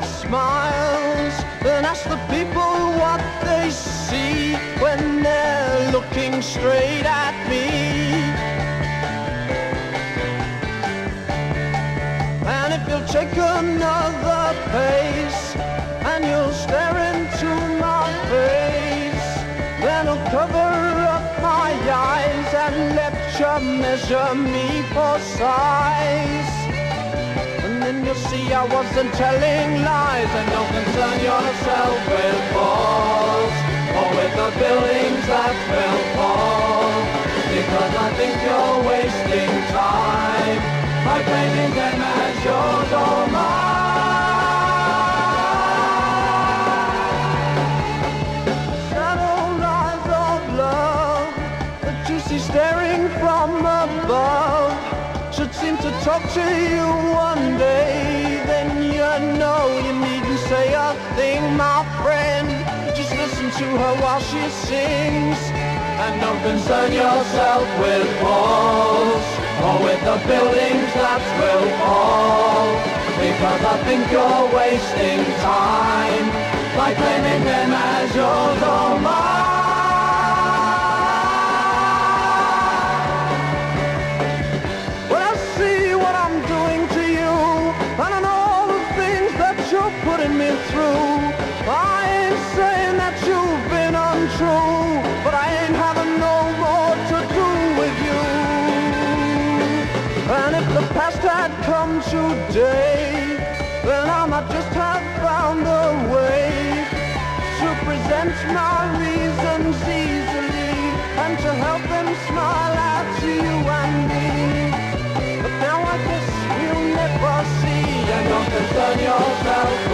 smiles, then ask the people what they see when they're looking straight at me. And if you'll take another pace and you'll stare into my face, then I'll cover up my eyes and let you measure me for size. And then you'll see I wasn't telling lies. And don't concern yourself with to talk to you one day. Then you know you needn't say a thing, my friend. Just listen to her while she sings. And don't concern yourself with walls or with the buildings that will fall. Because I think you're wasting time by claiming them as yours or mine. Had come today, then I might just have found a way to present my reasons easily and to help them smile at you and me. But now I guess you'll never see. And don't concern yourself